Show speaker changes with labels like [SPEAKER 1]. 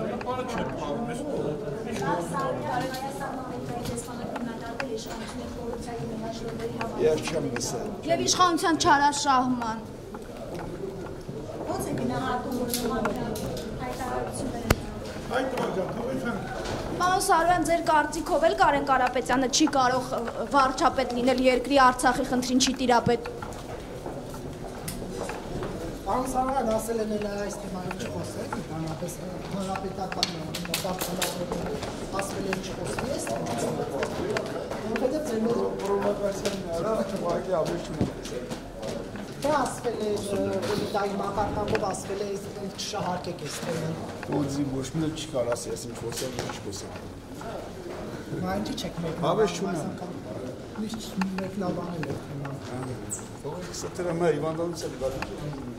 [SPEAKER 1] Բանը չեմ
[SPEAKER 2] լսել։
[SPEAKER 3] Եվ իշխանության չարաշահման։
[SPEAKER 4] Ո՞նց է գնահատում որ նման հայտարարությունները
[SPEAKER 1] Այդ ջան, թողեցան։
[SPEAKER 3] Պարոն Սարոյան, ձեր կարծիքով էլ Կարեն Կարապետյանը չի կարող վարչապետ լինել երկրի Արցախի խնդրին չի տիրապետ։
[SPEAKER 5] Պարոն Սարոյան ասել են էլ այս թեմայով չխոսել, բանապես հանրապետական բարձրացնել ասվել են չխոսել, ես որովհետև ձեր մեր
[SPEAKER 2] Պրովոկացիան արա, ուղղակի ավելի չունեմ։
[SPEAKER 5] թե ասվել է դայի մակարդակով ասվել է չշահարկեք այս թեման։
[SPEAKER 2] Ոզի ոչ մի չի կարող ասի, ես ինչ խոսեմ, ինչ խոսեմ։
[SPEAKER 5] Մա ինչի՞ չեք մեկ։
[SPEAKER 2] Հավես չունեմ։
[SPEAKER 5] Միշտ մեկնաբանել եք թեման։
[SPEAKER 2] Թողեք սա դրա մեր հիվանդանոցը գալու։